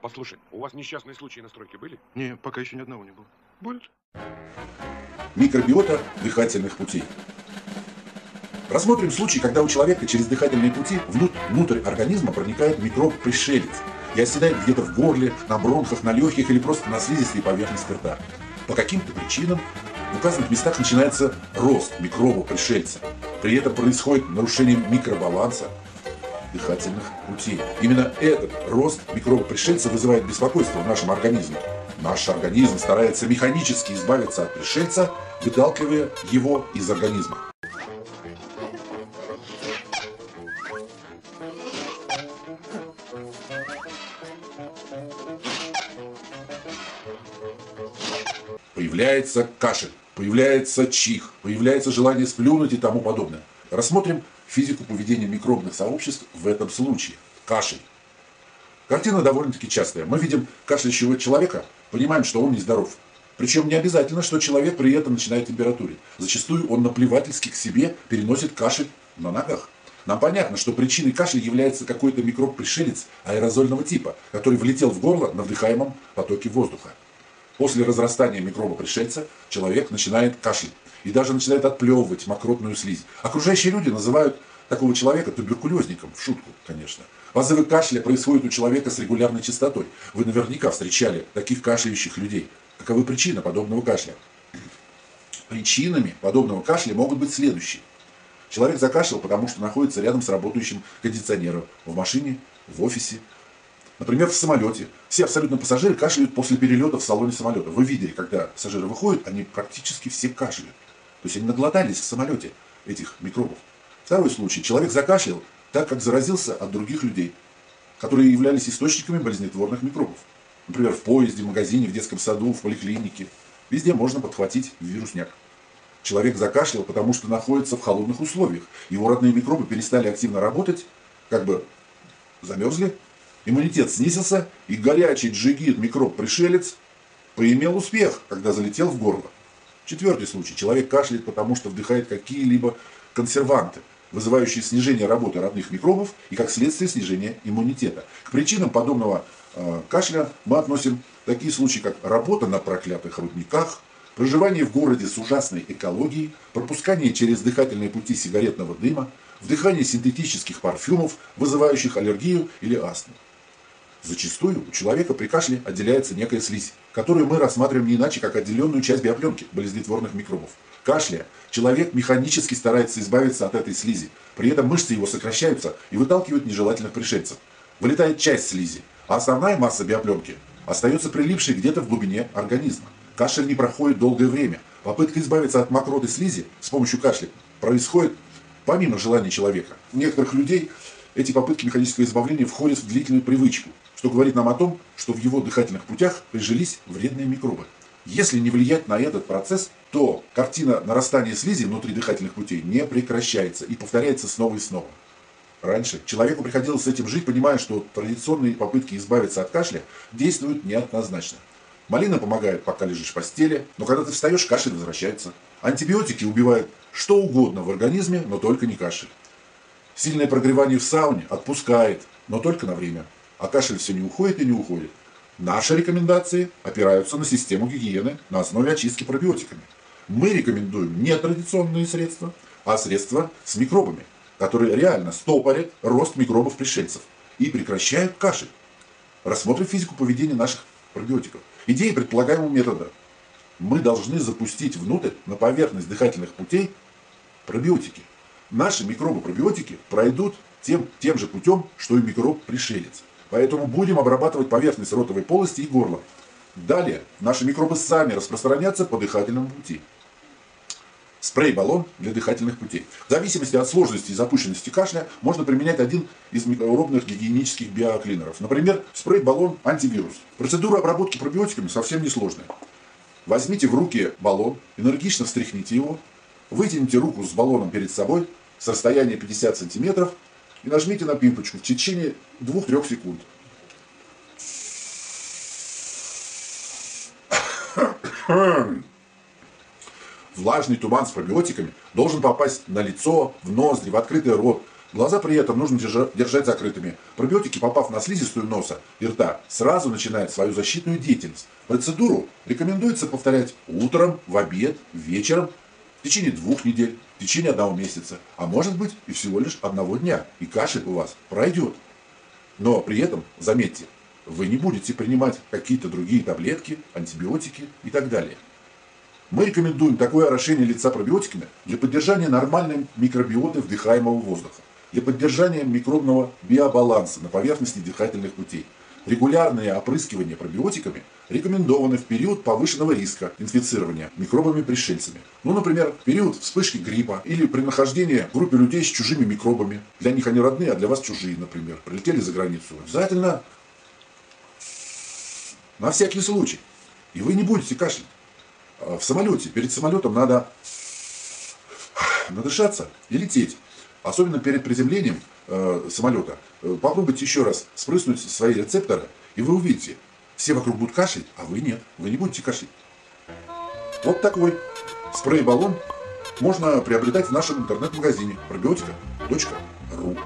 Послушай, у вас несчастные случаи на стройке были? Не, пока еще ни одного не было. Будут. Микробиота дыхательных путей. Рассмотрим случай, когда у человека через дыхательные пути внутрь, внутрь организма проникает микроб-пришелец и оседает где-то в горле, на бронхах, на легких или просто на слизистой поверхности рта. По каким-то причинам в указанных местах начинается рост микроба-пришельца. При этом происходит нарушение микробаланса дыхательных путей. Именно этот рост микроба-пришельца вызывает беспокойство в нашем организме. Наш организм старается механически избавиться от пришельца, выталкивая его из организма. Появляется кашель, появляется чих, появляется желание сплюнуть и тому подобное. Рассмотрим физику поведения микробных сообществ в этом случае. Кашель. Картина довольно-таки частая. Мы видим кашляющего человека, понимаем, что он нездоров. Причем не обязательно, что человек при этом начинает температурить. Зачастую он наплевательски к себе переносит кашель на ногах. Нам понятно, что причиной кашля является какой-то микроб-пришелец аэрозольного типа, который влетел в горло на вдыхаемом потоке воздуха. После разрастания микроба-пришельца человек начинает кашлять и даже начинает отплевывать мокротную слизь. Окружающие люди называют такого человека туберкулезником, в шутку, конечно. Позывы кашля происходят у человека с регулярной частотой. Вы наверняка встречали таких кашляющих людей. Каковы причины подобного кашля? Причинами подобного кашля могут быть следующие. Человек закашлял, потому что находится рядом с работающим кондиционером в машине, в офисе, Например, в самолете. Все абсолютно пассажиры кашляют после перелета в салоне самолета. Вы видели, когда пассажиры выходят, они практически все кашляют. То есть они наглотались в самолете этих микробов. Второй случай. Человек закашлял, так как заразился от других людей, которые являлись источниками болезнетворных микробов. Например, в поезде, в магазине, в детском саду, в поликлинике. Везде можно подхватить вирусняк. Человек закашлял, потому что находится в холодных условиях. Его родные микробы перестали активно работать, как бы замерзли, иммунитет снизился, и горячий джигит микроб-пришелец поимел успех, когда залетел в горло. Четвертый случай. Человек кашляет, потому что вдыхает какие-либо консерванты, вызывающие снижение работы родных микробов и, как следствие, снижение иммунитета. К причинам подобного э, кашля мы относим такие случаи, как работа на проклятых рудниках, проживание в городе с ужасной экологией, пропускание через дыхательные пути сигаретного дыма, вдыхание синтетических парфюмов, вызывающих аллергию или астму. Зачастую у человека при кашле отделяется некая слизь, которую мы рассматриваем не иначе, как отделенную часть биопленки болезнетворных микробов. Кашля человек механически старается избавиться от этой слизи, при этом мышцы его сокращаются и выталкивают нежелательных пришельцев. Вылетает часть слизи, а основная масса биопленки остается прилипшей где-то в глубине организма. Кашель не проходит долгое время. Попытка избавиться от мокроты слизи с помощью кашля происходит помимо желания человека. У некоторых людей эти попытки механического избавления входят в длительную привычку, что говорит нам о том, что в его дыхательных путях прижились вредные микробы. Если не влиять на этот процесс, то картина нарастания слизи внутри дыхательных путей не прекращается и повторяется снова и снова. Раньше человеку приходилось с этим жить, понимая, что традиционные попытки избавиться от кашля действуют неоднозначно. Малина помогает, пока лежишь в постели, но когда ты встаешь, кашель возвращается. Антибиотики убивают что угодно в организме, но только не кашель. Сильное прогревание в сауне отпускает, но только на время. А кашель все не уходит и не уходит. Наши рекомендации опираются на систему гигиены на основе очистки пробиотиками. Мы рекомендуем не традиционные средства, а средства с микробами, которые реально стопорят рост микробов-пришельцев и прекращают кашель. Рассмотрим физику поведения наших пробиотиков. Идея предполагаемого метода. Мы должны запустить внутрь, на поверхность дыхательных путей, пробиотики – наши микробы-пробиотики пройдут тем, тем же путем, что и микроб-пришелец. Поэтому будем обрабатывать поверхность ротовой полости и горла. Далее наши микробы сами распространятся по дыхательному пути. Спрей-баллон для дыхательных путей. В зависимости от сложности и запущенности кашля можно применять один из микробных гигиенических биоклинеров. Например, спрей-баллон антивирус. Процедура обработки пробиотиками совсем несложная. Возьмите в руки баллон, энергично встряхните его, Вытяните руку с баллоном перед собой с расстояния 50 сантиметров и нажмите на пимпочку в течение 2-3 секунд. Влажный туман с пробиотиками должен попасть на лицо, в ноздри, в открытый рот, Глаза при этом нужно держа- держать закрытыми. Пробиотики, попав на слизистую носа и рта, сразу начинают свою защитную деятельность. Процедуру рекомендуется повторять утром, в обед, вечером, в течение двух недель, в течение одного месяца, а может быть и всего лишь одного дня. И кашель у вас пройдет. Но при этом, заметьте, вы не будете принимать какие-то другие таблетки, антибиотики и так далее. Мы рекомендуем такое орошение лица пробиотиками для поддержания нормальной микробиоты вдыхаемого воздуха, для поддержания микробного биобаланса на поверхности дыхательных путей. Регулярные опрыскивания пробиотиками рекомендованы в период повышенного риска инфицирования микробами-пришельцами. Ну, например, в период вспышки гриппа или при нахождении в группе людей с чужими микробами. Для них они родные, а для вас чужие, например. Прилетели за границу. Обязательно на всякий случай. И вы не будете кашлять. А В самолете, перед самолетом надо надышаться и лететь. Особенно перед приземлением э, самолета. Э, Попробуйте еще раз спрыснуть свои рецепторы, и вы увидите, все вокруг будут кашлять, а вы нет. Вы не будете кашлять. Вот такой спрей-баллон можно приобретать в нашем интернет-магазине пробиотика.ру.